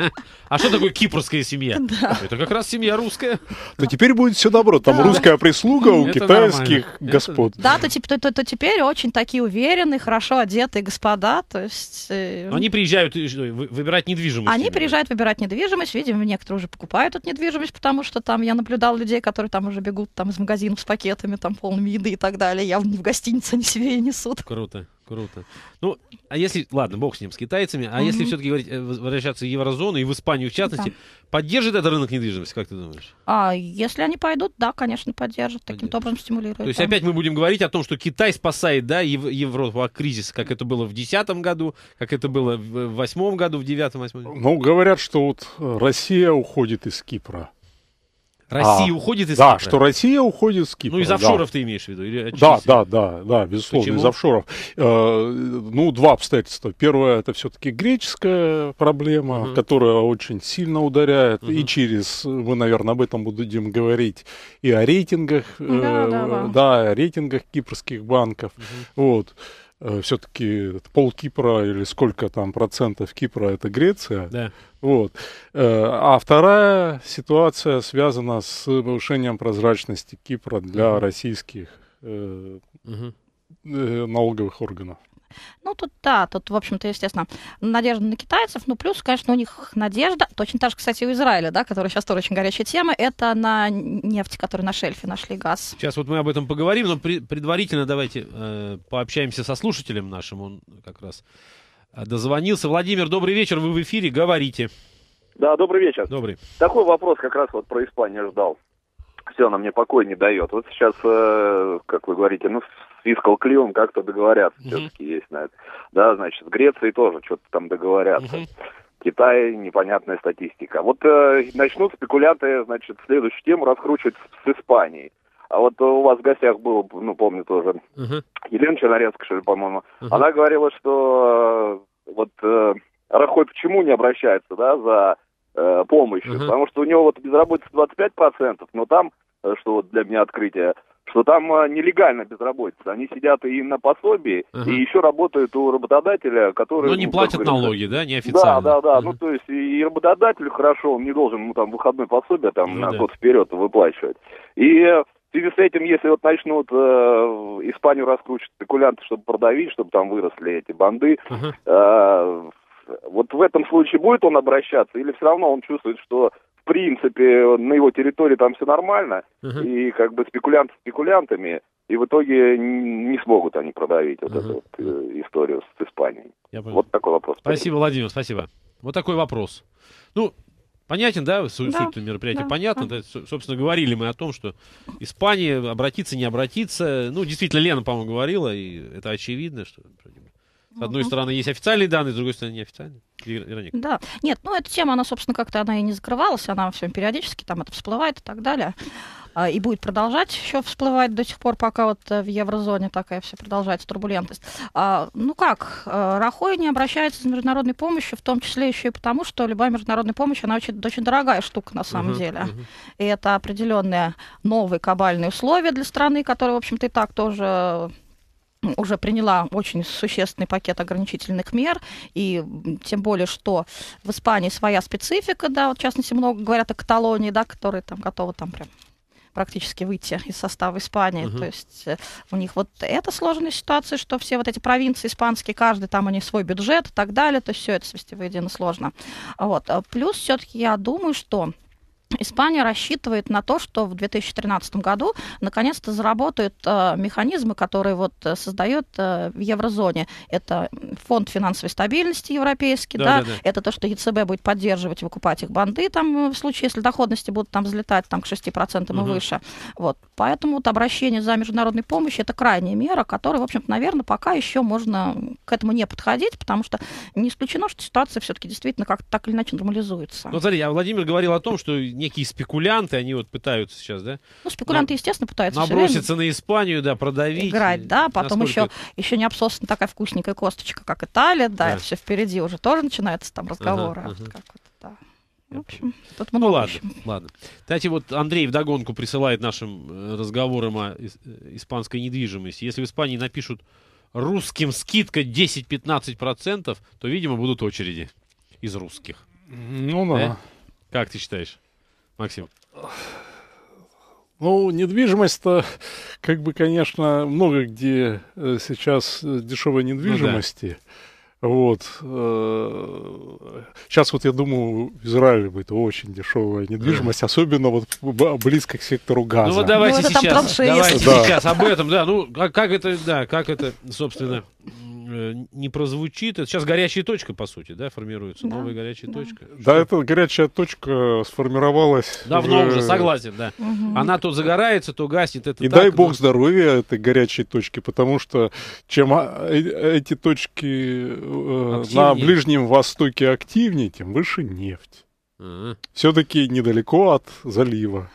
А что такое кипрская семья? да. Это как раз семья русская. Но теперь будет все наоборот. Там Да. русская прислуга у Это китайских нормально. Господ. Да, то, теп- то, то- то теперь очень такие уверенные, хорошо одетые господа, то есть... э, Они приезжают вы- выбирать недвижимость. Они именно. приезжают выбирать недвижимость, видимо, некоторые уже покупают эту недвижимость, потому что там я наблюдал людей, которые там уже бегут там из магазинов с пакетами, там полными еды и так далее, явно не в гостинице они себе и несут. Круто, круто. Ну, а если, ладно, бог с ним, с китайцами, а если все-таки говорить, э, возвращаться в еврозону и в Испанию в частности, поддержит это рынок недвижимости, как ты думаешь? А если они пойдут, да, конечно, поддержат, таким-то образом стимулируют. То есть опять мы будем говорить о том, что Китай спасает, да, Ев- Европу от кризиса, как это было в 2010 году, как это было в восьмом году, в девятом, восьмом. Ну, говорят, что вот Россия уходит из Кипра. Россия А, уходит из да, Кипра. что Россия уходит из Кипра. Ну, из да. офшоров ты имеешь в виду? Или Да, да, да, да, безусловно, Почему? из офшоров. Э, ну, два обстоятельства. Первое, это все-таки греческая проблема, Мгм. которая очень сильно ударяет. Мгм. И через, мы, наверное, об этом будем говорить, и о рейтингах, э, Да, да, да. да, о рейтингах кипрских банков. Мгм. Вот. Все-таки пол Кипра или сколько там процентов Кипра это Греция. Да. Вот. Э, А вторая ситуация связана с повышением прозрачности Кипра для Мгм. российских э, э, налоговых органов. Ну, тут, да, тут, в общем-то, естественно, надежда на китайцев, ну, плюс, конечно, у них надежда, точно так же, кстати, у Израиля, да, которая сейчас тоже очень горячая тема, это на нефть, которую на шельфе нашли газ. Сейчас вот мы об этом поговорим, но предварительно давайте э, пообщаемся со слушателем нашим. Он как раз э, дозвонился. Владимир, добрый вечер, вы в эфире, говорите. Да, добрый вечер. Добрый. Такой вопрос как раз вот про Испанию ждал. Все, она мне покоя не дает. Вот сейчас, э, как вы говорите, ну, с клином как-то договорятся Мгм. все-таки есть на это. Да, значит, с Грецией тоже что-то там договорятся. Мгм. Китай непонятная статистика. Вот э, начнут спекулянты, значит, следующую тему раскручивать с, с Испанией. А вот э, у вас в гостях был, ну, помню тоже, Ага, Елена Чернорецкая, что ли, по-моему. ага. Она говорила, что э, вот э, Рахой почему не обращается, да, за э, помощью? Ага. Потому что у него вот безработица 25%, но там, э, что вот для меня открытие, что там э, нелегально безработица. Они сидят и на пособии, Ага. и еще работают у работодателя, который... Но не ну, платят налоги, да, неофициально? да, да, да. Ага. Ну, то есть и работодателю хорошо, он не должен ему там выходное пособие там Ну на да. год вперед выплачивать. И в связи с этим, если вот начнут э, Испанию раскручивать спекулянты, чтобы продавить, чтобы там выросли эти банды, Ага. э, вот в этом случае будет он обращаться, или все равно он чувствует, что в принципе на его территории там все нормально, Ага. и как бы спекулянты спекулянтами, и в итоге не смогут они продавить вот Ага. эту вот, э, историю с Испанией. Я понял. Вот такой вопрос. Спасибо, Владимир, спасибо. Вот такой вопрос. Ну, понятен, да, су- Да, суть мероприятия да, понятно. да. Да, со- собственно, говорили мы о том, что Испания обратиться, не обратиться. Ну, действительно, Лена, по-моему, говорила, и это очевидно, что вроде бы, с одной стороны есть официальные данные, с другой стороны неофициальные. Вер- Вероника. Да, нет, ну эта тема, она, собственно, как-то она и не закрывалась, она все периодически там это всплывает и так далее. А, И будет продолжать еще всплывать до тех пор, пока вот э, в еврозоне такая все продолжается турбулентность. А, ну как, э, Рахой не обращается за международной помощью, в том числе еще и потому, что любая международная помощь, она очень, очень дорогая штука на самом Мгм, деле. мгм. И это определенные новые кабальные условия для страны, которая, в общем-то, и так тоже уже приняла очень существенный пакет ограничительных мер, и тем более, что в Испании своя специфика, да, вот в частности много говорят о Каталонии, да, которые там готовы там прям практически выйти из состава Испании. Мгм. То есть э, у них вот эта сложная ситуация, что все вот эти провинции испанские, каждый там у них свой бюджет и так далее, то есть все это свести воедино сложно. Вот. А Плюс все-таки я думаю, что Испания рассчитывает на то, что в 2013 году наконец-то заработают э, механизмы, которые вот э, создает э, в еврозоне. Это фонд финансовой стабильности европейский, Да, да, да, да. это то, что ЕЦБ будет поддерживать, выкупать их банды там э, в случае, если доходности будут там взлетать там к 6% и Мгм. выше. Вот. Поэтому вот обращение за международной помощью это крайняя мера, которая, в общем-то, наверное, пока еще можно к этому не подходить, потому что не исключено, что ситуация все-таки действительно как-то так или иначе нормализуется. Ну, смотри, а Владимир говорил о том, что некие спекулянты, они вот пытаются сейчас, да, Ну, спекулянты, естественно, пытаются наброситься на Испанию, да, продавить. играть, да, потом Насколько еще, еще не обсосана такая вкусненькая косточка, как Италия, да, Да. это все впереди уже тоже начинаются там разговоры. Ага, вот ага. как вот, да. В общем, тут Ну много ладно, еще. ладно. Кстати, вот Андрей вдогонку присылает нашим э, разговорам о э, испанской недвижимости. Если в Испании напишут русским скидка 10-15%, то, видимо, будут очереди из русских. Ну да. Да? Как ты считаешь, Максим? Ну, недвижимость-то, как бы, конечно, много где э, сейчас э, дешевой недвижимости. Вот. Сейчас вот я думаю, в Израиле будет очень дешевая недвижимость, особенно вот близко к сектору газа. Ну вот давайте Ну, сейчас, давайте. Да. сейчас об этом, да. Ну, как, как это, да, как это, собственно, э, не прозвучит. Это сейчас горячая точка, по сути, да, формируется. Да, Новая горячая да. точка. Да, эта горячая точка сформировалась. Давно уже- уже, согласен, да. Мгм. Она то загорается, то гаснет. Это И так, дай бог здоровья этой горячей точки, потому что чем а, э- эти точки э, на Активнее. Ближнем Востоке активнее, тем выше нефть. Ага. Все-таки недалеко от залива.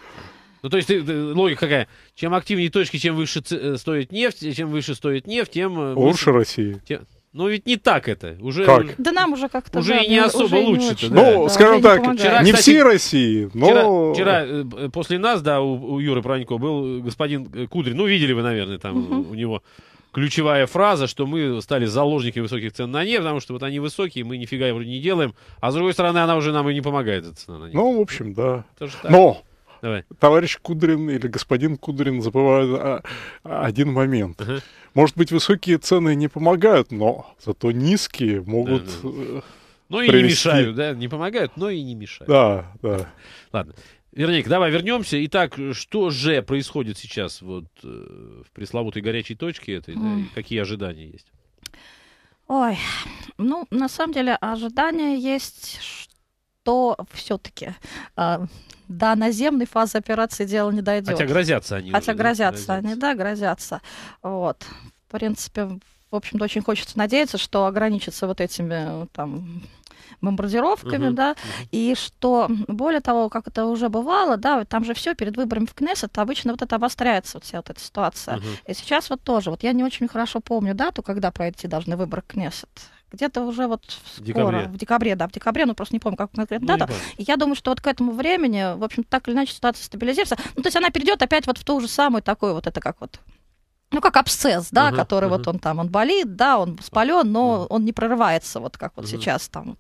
Ну, то есть ты- ты- логика какая? Чем активнее точки, чем выше ц- э, стоит нефть, чем выше стоит нефть, тем... э, Лучше России. те- Ну, ведь не так это. Уже... Как? Да нам уже как-то... Уже да, и не особо не лучше-то, да. Ну, да, скажем не так, помогает. Вчера, не кстати, всей России, Вчера, но... вчера, э, б- после нас, да, у, у Юры Пронько был господин э, Кудрин. Ну, видели вы, наверное, там Мгм. у него ключевая фраза, что мы стали заложниками высоких цен на нефть, потому что вот они высокие, мы нифига вроде не делаем. А с другой стороны, она уже нам и не помогает, эта цена на нефть. Ну, в общем, да. Но Давай. товарищ Кудрин или господин Кудрин забывают а, один момент. Ага. Может быть, высокие цены не помогают, но зато низкие могут... Да, э, Ну и не привести. мешают, да, не помогают, но и не мешают. Да, да. Ладно. Вернее, давай вернемся. Итак, что же происходит сейчас вот э, в пресловутой горячей точке этой, да, и какие ожидания есть? Ой, ну, на самом деле, ожидания есть, что все-таки до наземной фазы операции дело не дойдет. Хотя грозятся они. Хотя уже, да, грозятся они, да, грозятся. Вот. В принципе, в общем-то, очень хочется надеяться, что ограничится вот этими там бомбардировками, Мгм, да, мгм. и что, более того, как это уже бывало, да, там же все перед выборами в Кнессет обычно вот это обостряется, вот вся вот эта ситуация. Мгм. И сейчас вот тоже, вот я не очень хорошо помню дату, когда пройти должны выборы Кнессет. Где-то уже вот скоро, декабре. в декабре, да, в декабре, ну просто не помню, как конкретно Ну, дата. И я думаю, что вот к этому времени, в общем, так или иначе ситуация стабилизируется. Ну, то есть она перейдет опять вот в ту же самую такую вот это как вот ну, как абсцесс, да, Ага, который вот ага. он там, он болит, да, он воспален, но Мгм. он не прорывается, вот как вот Мгм. сейчас там. Вот.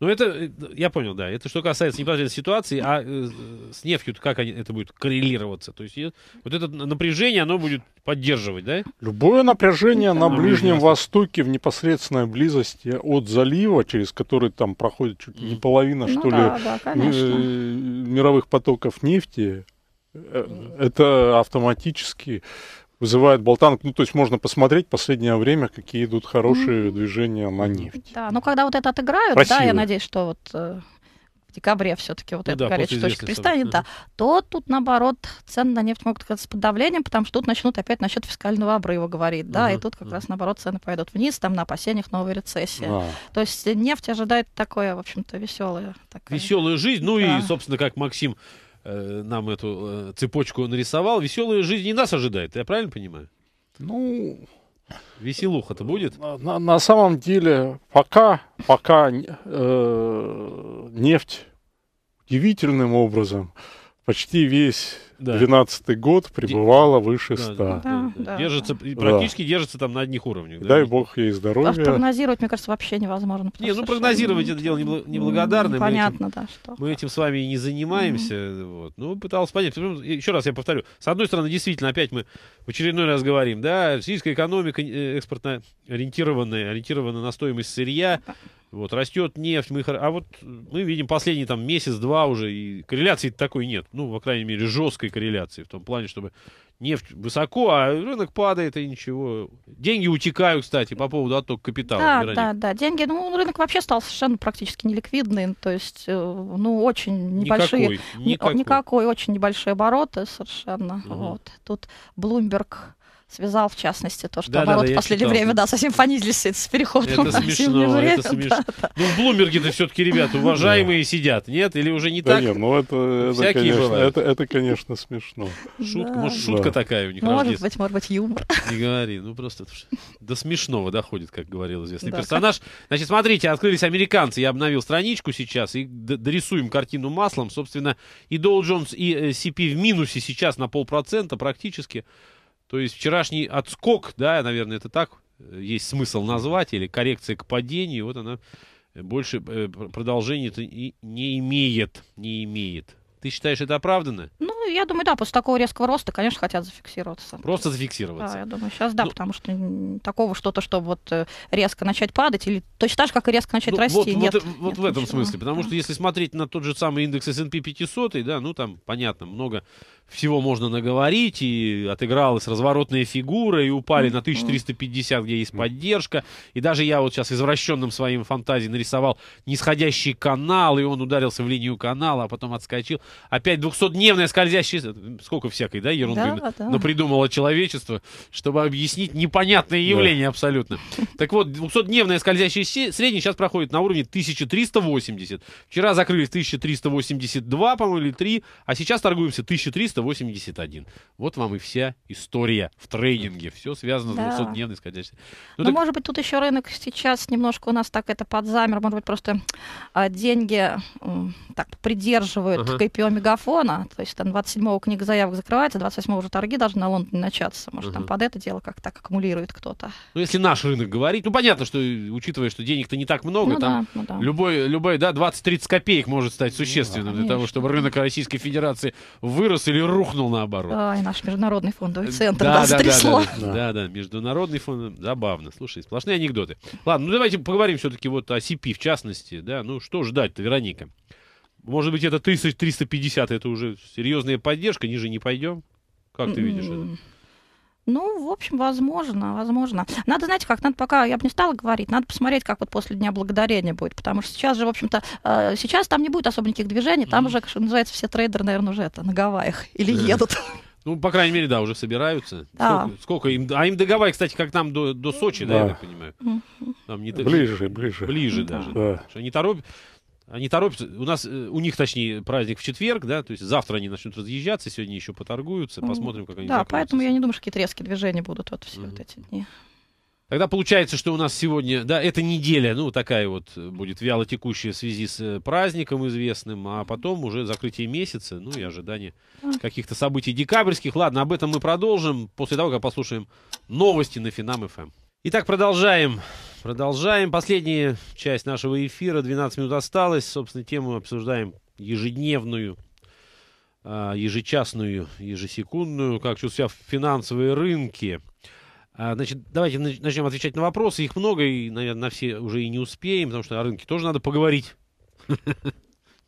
Ну, это, э, я понял, да. Это что касается непосредственно ситуации, а э, с нефтью как они, это будет коррелироваться? То есть э, вот это напряжение, оно будет поддерживать, да? Любое напряжение Да. на На Ближнем Востоке в непосредственной близости от залива, через который там проходит чуть ли не половина, Ну что ли, да, да, э, конечно. мировых потоков нефти, это автоматически вызывает болтанку. Ну, то есть можно посмотреть последнее время, какие идут хорошие движения на нефть. Да, ну когда вот это отыграют, да, Красиво. я надеюсь, что вот э, в декабре все-таки вот Ну эта да, горячая точка событий. да, то тут, наоборот, цены на нефть могут оказаться под давлением, потому что тут начнут опять насчет фискального обрыва говорить, да, и Мгм, тут как мгм. раз, наоборот, цены пойдут вниз, там на опасениях новой рецессии. Да. То есть нефть ожидает такое, в общем-то, веселое. Такое. Веселая жизнь, ну и, Да. собственно, как Максим э, нам эту э, цепочку нарисовал, веселая жизнь и нас ожидает, я правильно понимаю? Ну, Веселуха-то будет? на, на- на самом деле, пока, пока э, нефть удивительным образом почти весь Да. 12 год пребывала выше Да, 100. да, да, Да, Держится, Да. практически держится там на одних уровнях. да. Дай бог ей А здоровья. прогнозировать, мне кажется, вообще невозможно. Не, ну прогнозировать это дело неблагодарное. мы этим- Понятно, да, что. Мы этим с вами и не занимаемся. Вот. Ну, пытался понять. Еще раз я повторю. С одной стороны, действительно, опять мы в очередной раз говорим, да, российская экономика э, экспортно ориентированная, ориентирована на стоимость сырья. Вот, растет нефть, мы, а вот мы видим последний там месяц-два уже, и корреляции такой нет. Ну, по крайней мере, жесткой корреляции, в том плане, чтобы нефть высоко, а рынок падает, и ничего. Деньги утекают, кстати, по поводу оттока капитала. Да, Вероника. да, да. Деньги, ну, рынок вообще стал совершенно практически неликвидный, то есть, э, ну, очень небольшие, Никакой, ни- никакой. никакой, очень небольшие обороты совершенно. Мгм. Вот. Тут Bloomberg связал, в частности, то, что Да-да-да, обороты я в последнее читал. время, да, совсем понизились с переходом Это на смешно, зимнее время. это смешно. да, да. Ну, в Блумберге-то все-таки, ребята, уважаемые сидят, нет? Или уже не Да так? нет, ну это, это, Всякие конечно, это, это, конечно, смешно. Шутка, Да. может, шутка Да. такая у них Ну, Может быть, может быть, юмор. Не говори, ну просто до смешного доходит, как говорил известный Да, персонаж. Значит, смотрите, открылись американцы, я обновил страничку сейчас и дорисуем картину маслом. Собственно, и Dow Jones, и э, CP в минусе сейчас на полпроцента практически. То есть вчерашний отскок, да, наверное, это так э, есть смысл назвать, или коррекция к падению, вот она э, больше э, пр- продолжения-то и не имеет, не имеет. Ты считаешь это оправданно? Ну, я думаю, да, после такого резкого роста, конечно, хотят зафиксироваться. Просто зафиксироваться. Да, я думаю, сейчас да, Ну- потому что такого что-то, чтобы вот э, резко начать падать, или точно так же, как и резко начать Ну, расти, вот, нет. вот, вот нет в этом ничего. смысле. Потому Да. что если смотреть на тот же самый индекс S&P 500, да, ну там, понятно, много всего можно наговорить, и отыгралась разворотная фигура, и упали на 1350, где есть поддержка, и даже я вот сейчас извращенным своим фантазией нарисовал нисходящий канал, и он ударился в линию канала, а потом отскочил. Опять 200-дневная скользящая, сколько всякой, да, ерунды Да, да. напридумало человечество, чтобы объяснить непонятное явление абсолютно. Так вот, 200-дневная скользящая средняя сейчас проходит на уровне 1380. Вчера закрылись 1382, по-моему, или 3, а сейчас торгуемся 1381. Вот вам и вся история в трейдинге. Все связано Да. с 200-дневной скользящей. Ну, Ну, так- может быть, тут еще рынок сейчас немножко у нас так это подзамер, может быть, просто а, деньги так придерживают Ага. КПО мегафона, то есть там 27-го книга заявок закрывается, 28-го уже торги должны на Лондоне начаться, может, там Ага. под это дело как-то аккумулирует кто-то. ну, если наш рынок говорить, ну, понятно, что, э, учитывая, что денег-то не так много, ну там да, ну да. Любой, любой, да, 20-30 копеек может стать существенным для того, чтобы рынок Российской Федерации вырос или рухнул наоборот. Ай, наш международный фондовый центр да, да, да, да, да, да, да, да, международный фонд, забавно. Слушай, сплошные анекдоты. Ладно, ну давайте поговорим все-таки вот о CP в частности, да, ну что ждать-то, Вероника? Может быть, это 1350, это уже серьезная поддержка, ниже не пойдем? Как ты видишь это? Ну, в общем, возможно, возможно. Надо, знаете, как, надо пока, я бы не стала говорить, надо посмотреть, как вот после Дня Благодарения будет, потому что сейчас же, в общем-то, э, сейчас там не будет особо никаких движений, там Мгм. уже, что называется, все трейдеры, наверное, уже это на Гавайях или Да. едут. Ну, по крайней мере, да, уже собираются. Да. Сколько, сколько им, а им до Гавайи, кстати, как нам до, до Сочи, да, я Да. так понимаю? Там не, Ближе, ближе. Ближе Да. даже. Да. Что они торопят. Они торопятся. У нас, э, у них, точнее, праздник в четверг, да, то есть завтра они начнут разъезжаться, сегодня еще поторгуются, посмотрим, как они Да, закончатся. поэтому я не думаю, что какие-то резкие движения будут вот все Мгм. вот эти дни. Тогда получается, что у нас сегодня, да, эта неделя, ну, такая вот э, будет вяло текущая в связи с э, праздником известным, а потом уже закрытие месяца, ну, и ожидание каких-то событий декабрьских. Ладно, об этом мы продолжим после того, как послушаем новости на Финам ФМ. Итак, продолжаем. Продолжаем. Последняя часть нашего эфира. 12 минут осталось. Собственно, тему обсуждаем ежедневную, а, ежечасную, ежесекундную, как чувствуют себя финансовые рынки. А, Значит, давайте нач- начнем отвечать на вопросы. Их много, и, наверное, на все уже и не успеем, потому что о рынке тоже надо поговорить.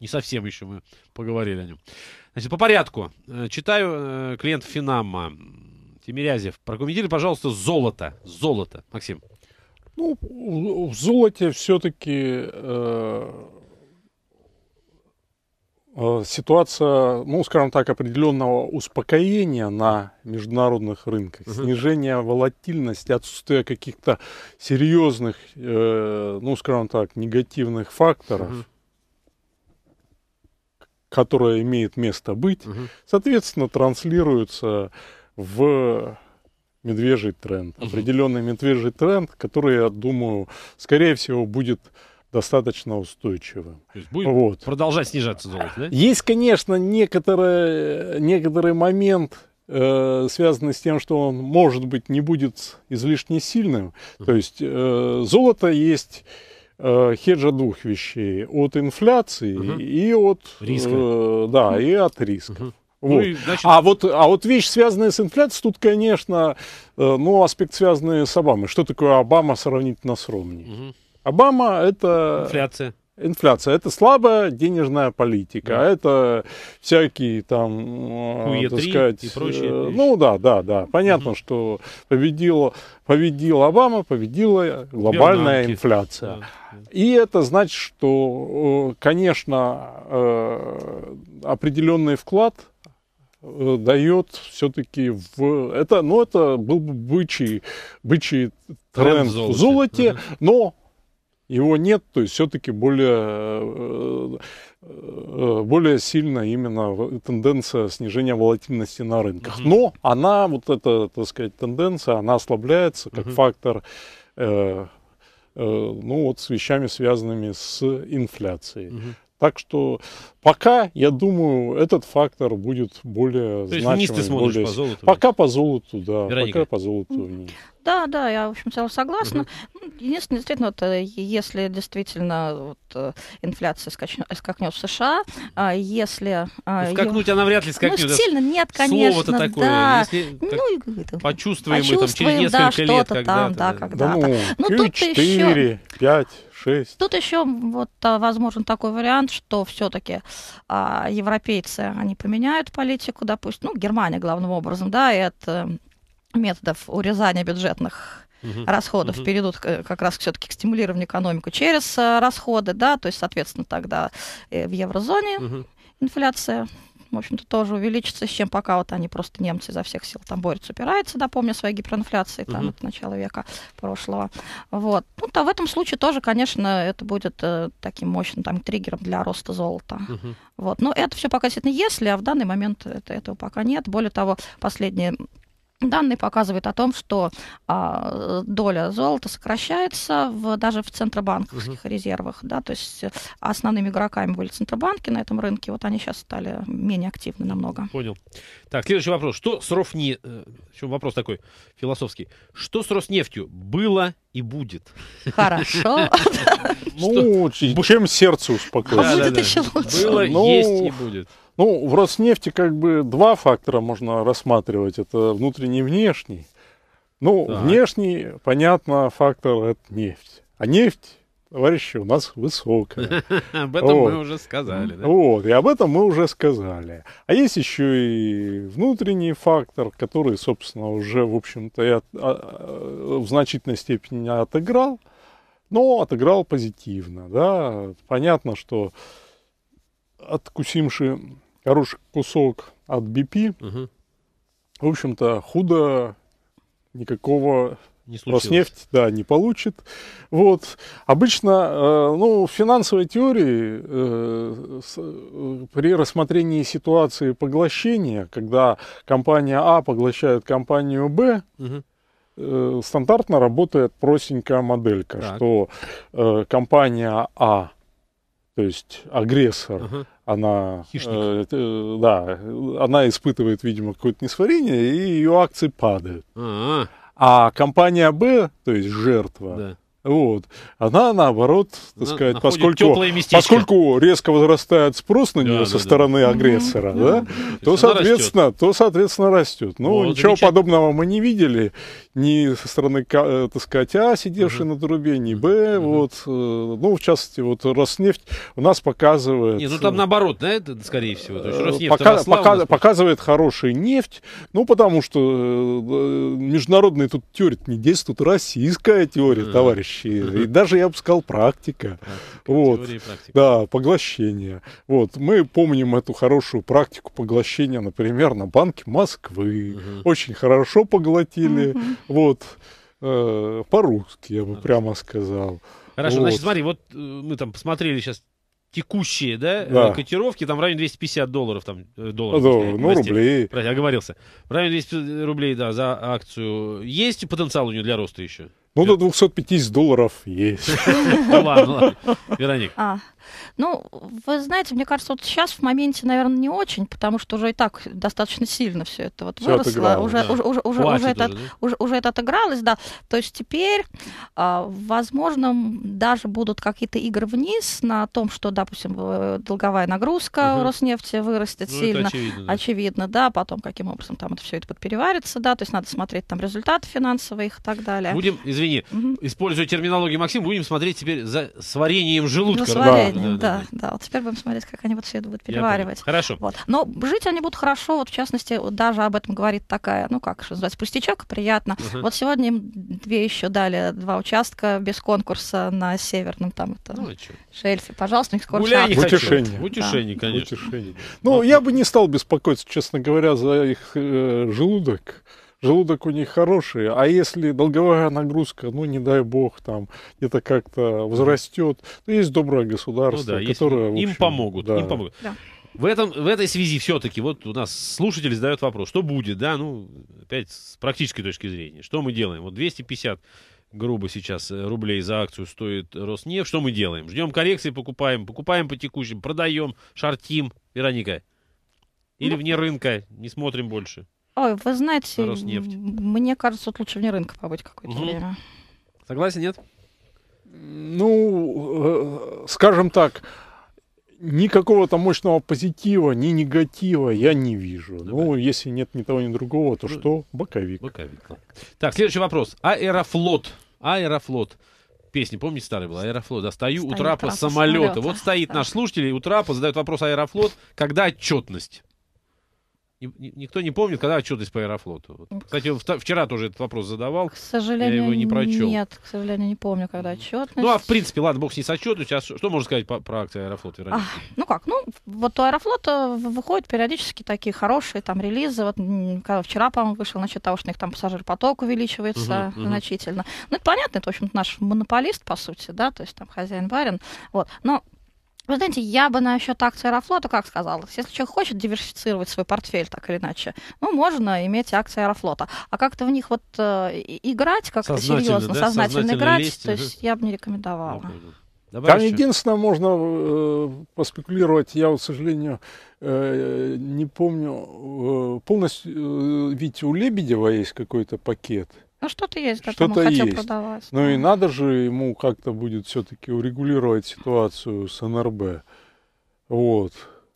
Не совсем еще мы поговорили о нем. Значит, по порядку. Э, Читаю э, клиент Финама. Тимирязев, прокомментируй, пожалуйста, золото. Золото. Максим. Ну, в в золоте все-таки ситуация, ну, скажем так, определенного успокоения на международных рынках, Мгм. снижение волатильности, отсутствие каких-то серьезных, э, ну, скажем так, негативных факторов, Мгм. которые имеют место быть, Мгм. соответственно, транслируются в медвежий тренд. Мгм. Определенный медвежий тренд, который, я думаю, скорее всего, будет достаточно устойчивым. То есть будет Вот. продолжать снижаться золото, да? Есть, конечно, некоторые, некоторый момент, э, связанный с тем, что он, может быть, не будет излишне сильным. То есть э, золото есть э, хедж от двух вещей. От инфляции Мгм. и от... Риска. э, да, и от риска. Мгм. Вот. Ну и, значит, А вот, а вот вещь, связанная с инфляцией, тут, конечно, э, ну, аспект, связанный с Обамой. Что такое Обама сравнительно с Ромни? мгм. Обама – это инфляция. инфляция. Это слабая денежная политика. Да. Это всякие там, э, Хуе так сказать, и прочие э, вещи. ну да, да, да. Понятно, Мгм. что победила, победил Обама, победила глобальная Бернанке. инфляция. Да. И это значит, что, э, конечно, определенный вклад дает все-таки в... Это, ну, это был бы бычий, бычий тренд, в в золоте. золоте, Ага. но его нет, то есть все-таки более, э, э, более сильно именно в- тенденция снижения волатильности на рынках. Мгм. Но она, вот эта, так сказать, тенденция, она ослабляется как Мгм. фактор, э, э, ну вот с вещами, связанными с инфляцией. Мгм. Так что пока, я думаю, этот фактор будет более То есть вниз ты смотришь более по золоту? Пока по золоту, да. Вероника. Пока по золоту вниз. Да, да, я, в общем, целом согласна. Ну, Единственное, действительно, вот, э, если действительно вот, э, инфляция скачнет, скакнет в США, а если... а, Ну, Скакнуть она вряд ли Ну, скакнет. Это сильно нет, конечно, Слово-то такое. да. Если как Ну, и это, почувствуем мы там через почувствуем, несколько да, лет, что-то когда там, да, Да Да, ну, Ну, тут четыре, пять, шесть. Тут еще вот а, возможен такой вариант, что все-таки европейцы они поменяют политику, допустим, ну Германия главным образом, да, и от э, методов урезания бюджетных Мгм. расходов Мгм. перейдут к- как раз все-таки к стимулированию экономику через э, расходы, да, то есть, соответственно, тогда э, в еврозоне Мгм. инфляция, в общем-то, тоже увеличится, с чем пока вот они просто немцы изо всех сил там борются, упираются, да, помню свои гиперинфляции, там, Мгм. это начало века прошлого. Вот. Ну, то в этом случае тоже, конечно, это будет э, таким мощным там триггером для роста золота. Мгм. Вот. Но это все пока действительно если, а в данный момент это, этого пока нет. Более того, последние данные показывают о том, что а, доля золота сокращается в, даже в центробанковских резервах. Да, то есть э, основными игроками были центробанки на этом рынке. Вот они сейчас стали менее активны намного. Понял. Так, следующий вопрос. Что с Рофни... э, Причем вопрос такой философский. Что с Роснефтью было и будет? Хорошо. Ну, чем сердце успокоится. Лучше. Было, Ну, есть и будет. Ну, в Роснефти как бы два фактора можно рассматривать. Это внутренний и внешний. Ну, Так. внешний, понятно, фактор – это нефть. А нефть, товарищи, у нас высокая. Об этом мы уже сказали. да? Вот, и об этом мы уже сказали. А есть еще и внутренний фактор, который, собственно, уже, в общем-то, от- а- а, в значительной степени отыграл, но отыграл позитивно, да. Понятно, что откусимши хороший кусок от BP, Мгм. в общем-то, худо никакого Не случилось. Роснефть, да, не получит. Вот. Обычно, э, ну, в финансовой теории э, с- э, при рассмотрении ситуации поглощения, когда компания А поглощает компанию Б, Мгм. э, стандартно работает простенькая моделька, Так. что э, компания А, то есть агрессор, Ага. Она, Хищник. э, да, она испытывает, видимо, какое-то несварение, и ее акции падают. А, А компания Б, то есть жертва, да. Вот, она наоборот, так сказать, поскольку, поскольку резко возрастает спрос на Да, нее да, со да. стороны Мгм. агрессора, Мгм. да, То то, соответственно, то, соответственно, растет. Ну, Вот, ничего замечательно. подобного мы не видели ни со стороны, э, так сказать, А, сидевшей Мгм. на трубе, ни Б, Мгм. вот, э, ну, в частности, вот Роснефть у нас показывает... Не, ну там наоборот, да, это скорее всего. То есть Э, Роснефть пока- росла пока- нас показывает хорошую нефть, ну, потому что э, международные тут теории не действует, тут российская теория, Мгм. Товарищи, и даже, я бы сказал, практика. Практика, Вот. Да, поглощение. Вот, мы помним эту хорошую практику поглощения, например, на Банке Москвы. Очень хорошо поглотили, вот, э, по-русски, я бы прямо сказал. Хорошо, Вот. значит, смотри, вот э, мы там посмотрели сейчас текущие, да, э, Да. котировки, там в районе 250 долларов, там, долларов, да, прости, ну, прости. рублей. Прости, оговорился. В районе 200 рублей, да, за акцию. Есть потенциал у нее для роста еще? Ну, до 250 долларов есть. Ну ладно, ладно. Вероник. А, ну, вы знаете, мне кажется, вот сейчас в моменте, наверное, не очень, потому что уже и так достаточно сильно все это вот Всё выросло, отыгралось, уже, да. уже, уже, уже, уже это, уже, да? уже, уже это отыгралось, да. То есть теперь, а, возможно, даже будут какие-то игры вниз на том, что, допустим, э, долговая нагрузка Мгм. у Роснефти вырастет Ну, это сильно. очевидно. да. Очевидно, да, потом каким образом там это все это подпереварится, да, то есть надо смотреть там результаты финансовые их и так далее. Будем, извини, Мгм. используя терминологию Максим, будем смотреть теперь за сварением желудка. Ну, с Да, вареньем, да, да, да, Вот теперь будем смотреть, как они вот все это будут переваривать. Хорошо. Вот. Но жить они будут хорошо, вот в частности, вот даже об этом говорит такая, ну как, что называется, пустячок, приятно. Ага. Вот сегодня им две еще дали, два участка без конкурса на северном там это, Ну, шельфе. Пожалуйста, у них скоро Гуляй утешение. Утешение, конечно. Утешение. Ну, я бы не стал беспокоиться, честно говоря, за их э, желудок. Желудок у них хороший, а если долговая нагрузка, ну, не дай бог, там где-то как-то возрастет, то есть доброе Ну государство, да, если которое... им общем, помогут, да. им помогут. Да. В, этом, в этой связи все-таки, вот у нас слушатель задает вопрос, что будет, да, ну, опять с практической точки зрения, что мы делаем? Вот 250 грубо сейчас э, рублей за акцию стоит Роснефть, что мы делаем? Ждем коррекции, покупаем, покупаем по текущим, продаем, шортим, Вероника? Или Ну, вне рынка, не смотрим больше? Ой, вы знаете, Роснефть. мне кажется, вот лучше вне рынка побыть какое-то Мгм. время. Согласен, нет? Ну, э, скажем так, никакого там мощного позитива, ни негатива я не вижу. Ну, Ну, если нет ни того, ни другого, то Ну, что? Боковик. Боковик. Так, следующий вопрос. Аэрофлот. Аэрофлот. Песня, помните, старая была? Аэрофлот. Да, стою, у Стою у трапа трапа самолета. самолета. Вот стоит Да. наш слушатель, и у трапа задает вопрос Аэрофлот. Когда отчетность? Ни- ни- Никто не помнит, когда отчетность по Аэрофлоту. Кстати, вчера тоже этот вопрос задавал. К сожалению, его не прочел. нет, к сожалению, не помню, когда отчетность. Ну, а в принципе, ладно, бог с ней с отчетностью. А что можно сказать по- про акции Аэрофлот, Вероника? Ну как, ну вот у Аэрофлота выходят периодически такие хорошие там релизы. Вот когда вчера, по-моему, вышел насчет того, что у них там пассажир-поток увеличивается мгм. значительно. Ну это понятно, это, в общем наш монополист, по сути, да, то есть там хозяин-барин. Вот. Но вы знаете, я бы насчет акций Аэрофлота как сказала, если человек хочет диверсифицировать свой портфель так или иначе, ну, можно иметь акции Аэрофлота. А как-то в них вот э, играть как-то серьезно, да, сознательно, сознательно играть, лезть, то есть я бы не рекомендовала. Давай Там еще. единственное, можно э, поспекулировать, я, вот, к сожалению, э, не помню э, полностью, э, ведь у Лебедева есть какой-то пакет. Ну, что-то есть, да, Что-то хотел есть. продавать. Ну и да. надо же ему как-то будет все-таки урегулировать ситуацию с НРБ. Вот.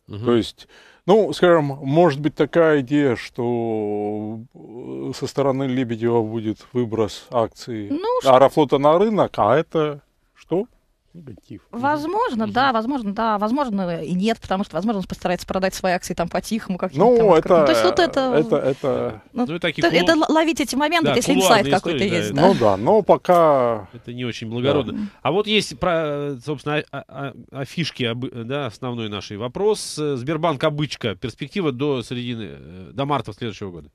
Мгм. То есть, ну, скажем, может быть такая идея, что э, со стороны Лебедева будет выброс акций Ну, Аэрофлота на рынок, а это что? Негатив. Возможно, да, возможно, да, возможно и нет, потому что, возможно, он постарается продать свои акции там по-тихому, как Ну, это, То есть вот это... это, это, ну, Ну, такие кулу- это ловить эти моменты, Да, если инсайт какой-то истории, есть, да, да. ну да, но пока Это не очень благородно. М. А вот есть, про, собственно, о, о- о фишке, да, основной нашей вопрос. Э, Сбербанк обычка. Перспектива до середины, э, до марта следующего года.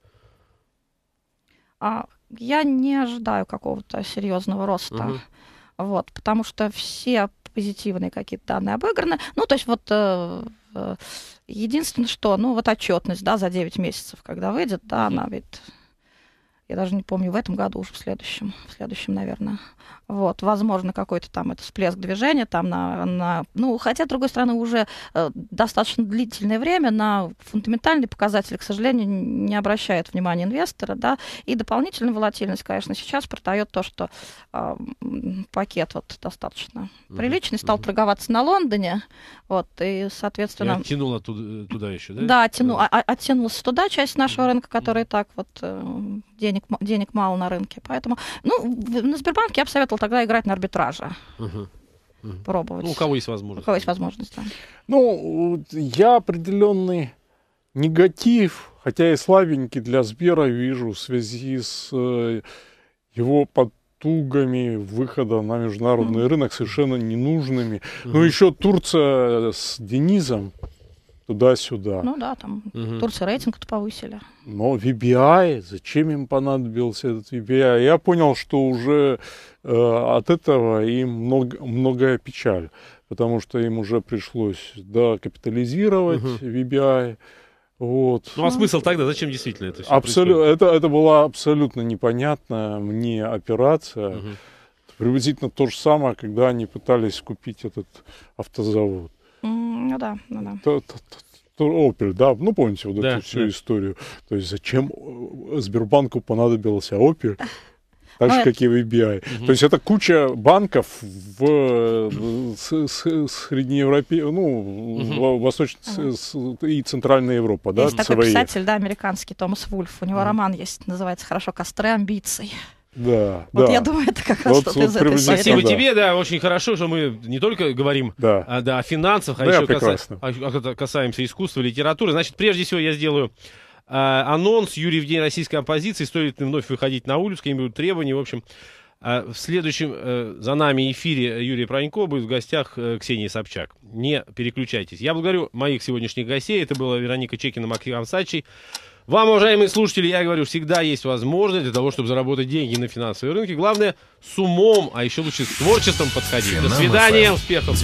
А, я не ожидаю какого-то серьезного роста. Мгм. Вот, потому что все позитивные какие-то данные обыграны. Ну, то есть вот э, э, единственное, что, ну, вот отчетность, да, за 9 месяцев, когда выйдет, да, она ведь, я даже не помню, в этом году, уже в следующем, в следующем, наверное. Вот, возможно, какой-то там это всплеск движения там на, на ну, хотя, с другой стороны, уже э, достаточно длительное время на фундаментальные показатели, к сожалению, не обращает внимания инвестора, да, и дополнительная волатильность, конечно, сейчас продает то, что э, пакет вот достаточно Мгм. приличный, стал Мгм. торговаться на Лондоне, вот, и, И соответственно... оттянул оттуда, туда еще, да? Да, оттяну, Да. а- а- оттянулась туда часть нашего рынка, который и так вот э, денег, денег мало на рынке. Поэтому, ну, на Сбербанке я бы советовала тогда играть на арбитраже. Мгм. пробовать. Ну, у кого есть У возможность. кого есть возможность, да. Ну, я определенный негатив, хотя и слабенький для Сбера вижу в связи с э, его потугами выхода на международный рынок совершенно ненужными. Ну, Мгм. еще Турция с Денизом туда-сюда. Ну да, там Мгм. Турция рейтинг-то повысили. Но VBI, зачем им понадобился этот VBI? Я понял, что уже э, от этого им много, многое печаль, потому что им уже пришлось докапитализировать Мгм. VBI. Вот. Ну а смысл тогда? Зачем действительно это все Абсолютно, это, это была абсолютно непонятная мне операция. Мгм. Приблизительно то же самое, когда они пытались купить этот автозавод. Ну да, ну да. То- то- то- то Opel, да, ну помните вот Да, эту всю да. историю. То есть зачем э, Сбербанку понадобился Opel, так Ну, же, как и в BI. Мгм. То есть это куча банков в среднеевропе, ну, Мгм. во- восточно Ага. с- и центральная Европа, да, есть такой ЦВЕ. писатель, да, американский, Томас Вульф. У него Мгм. роман есть, называется «Хорошо, костры амбиций». Да, Вот да. я думаю, это как раз Вот- что-то вот из этой. Спасибо Да. тебе, да, очень хорошо, что мы не только говорим Да. а, да, о финансах, а Да, еще каса- а- касаемся искусства, литературы. Значит, прежде всего я сделаю а, анонс. Юрий в день российской оппозиции. Стоит ли вновь выходить на улицу, какие-нибудь требования. В общем, а, в следующем э, за нами эфире Юрий Пронько будет в гостях э, Ксения Собчак. Не переключайтесь. Я благодарю моих сегодняшних гостей. Это была Вероника Чекина, Максим Амсачий. Вам, уважаемые слушатели, я говорю, всегда есть возможность для того, чтобы заработать деньги на финансовые рынки. Главное, с умом, а еще лучше с творчеством подходить. До свидания, успехов!